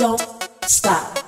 don't stop.